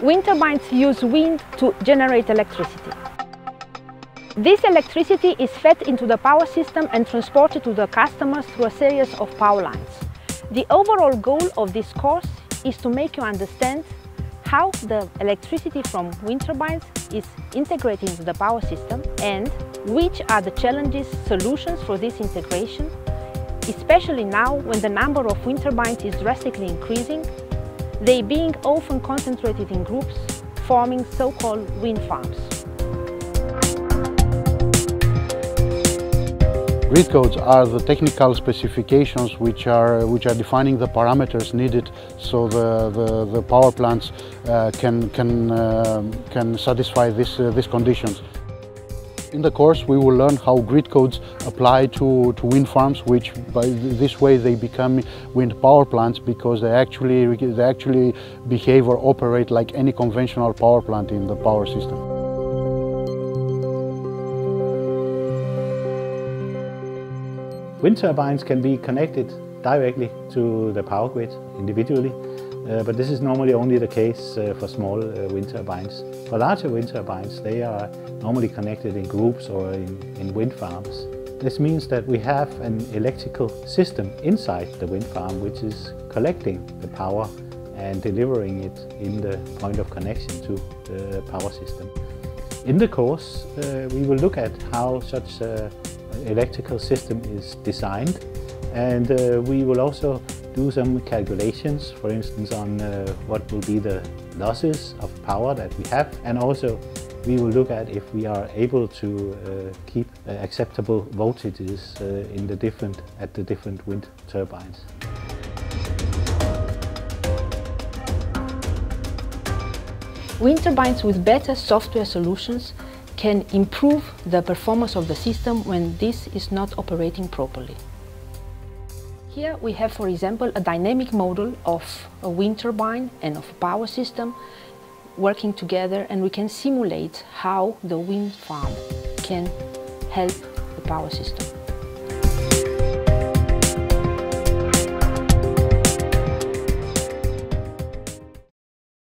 Wind turbines use wind to generate electricity. This electricity is fed into the power system and transported to the customers through a series of power lines. The overall goal of this course is to make you understand how the electricity from wind turbines is integrated into the power system and which are the challenges, solutions for this integration, especially now when the number of wind turbines is drastically increasing, they being often concentrated in groups, forming so-called wind farms. Grid codes are the technical specifications which are, which are defining the parameters needed so the, the, the power plants uh, can, can, uh, can satisfy this, uh, these conditions. In the course we will learn how grid codes apply to, to wind farms which by this way they become wind power plants because they actually, they actually behave or operate like any conventional power plant in the power system. Wind turbines can be connected directly to the power grid individually, but this is normally only the case uh, for small uh, wind turbines. For larger wind turbines, they are normally connected in groups or in, in wind farms. This means that we have an electrical system inside the wind farm which is collecting the power and delivering it in the point of connection to the power system. In the course, uh, we will look at how such a electrical system is designed and uh, we will also do some calculations, for instance, on uh, what will be the losses of power that we have and also we will look at if we are able to uh, keep uh, acceptable voltages uh, in the different, at the different wind turbines. Wind turbines with better software solutions can improve the performance of the system when this is not operating properly. Here we have, for example, a dynamic model of a wind turbine and of a power system working together and we can simulate how the wind farm can help the power system.